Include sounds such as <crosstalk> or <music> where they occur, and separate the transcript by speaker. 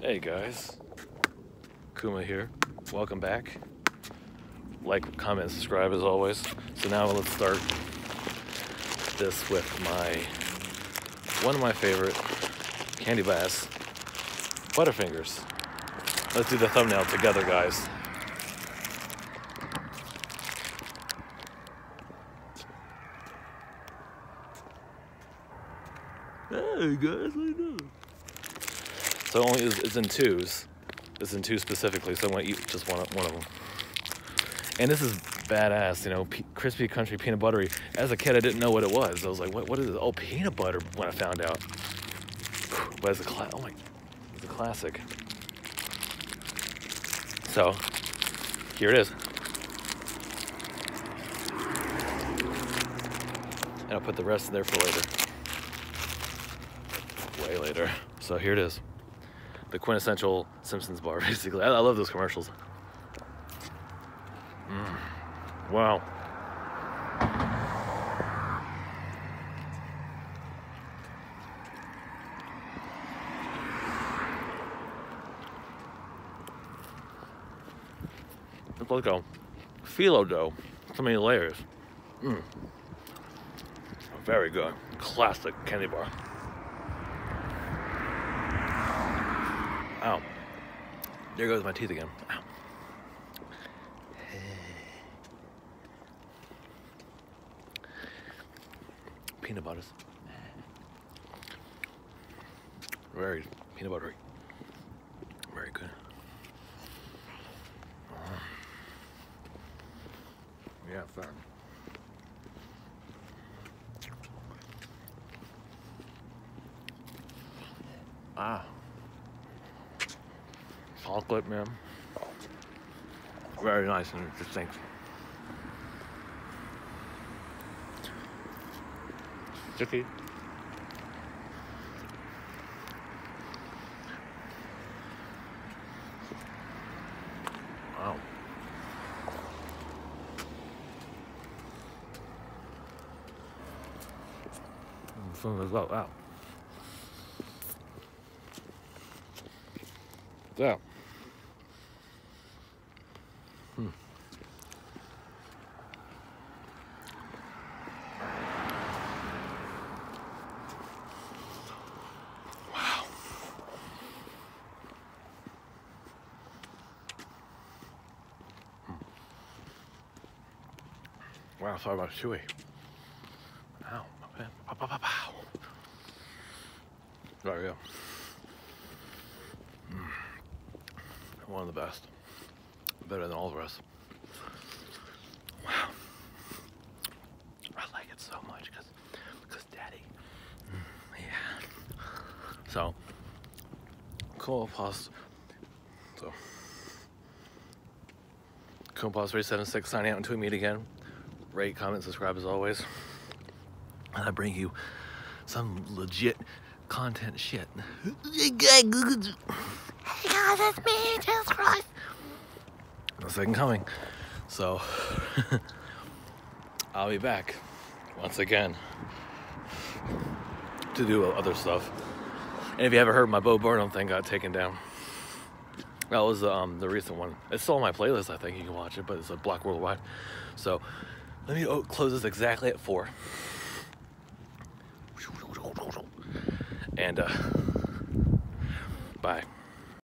Speaker 1: Hey guys, Kuma here. Welcome back. Like, comment, subscribe as always. So now let's start this with my one of my favorite candy bars, Butterfingers. Let's do the thumbnail together, guys. Hey guys, how you doing? So only it's, it's in twos. It's in two specifically, so I want to eat just one, one of them. And this is badass, you know, crispy country peanut buttery. As a kid, I didn't know what it was. I was like, what, what is it? Oh, peanut butter when I found out. But it's a cla- oh my, it's a classic. So, here it is. And I'll put the rest in there for later. Way later. So here it is. The quintessential Simpsons bar, <laughs> basically. I, I love those commercials. Mm. Wow. It's like a phyllo dough. So many layers. Mm. Very good. Classic candy bar. Ow. There goes my teeth again. Ow. <sighs> Peanut butters. Very peanut buttery. Very good. Yeah, fun. Ah. Chocolate, man. Very nice and distinct. Sticky. Wow. Some of this out. So. Wow, sorry about chewy. Ow, okay. Pow, pow, pow, pow. There we go. One of the best. Better than all the rest. Wow. I like it so much because because daddy. Mm, yeah. So KumaPaws so KumaPaws 376 signing out until we meet again. Rate, comment, subscribe as always. And I bring you some legit content shit. Hey guys, it's me, Jesus Christ. The second coming. So, <laughs> I'll be back once again to do other stuff. And if you haven't heard, my Bo Burnham thing got taken down. That was um, the recent one. It's still on my playlist, I think you can watch it, but it's a Black Worldwide. So, let me oh, close this exactly at 4. And, uh, bye.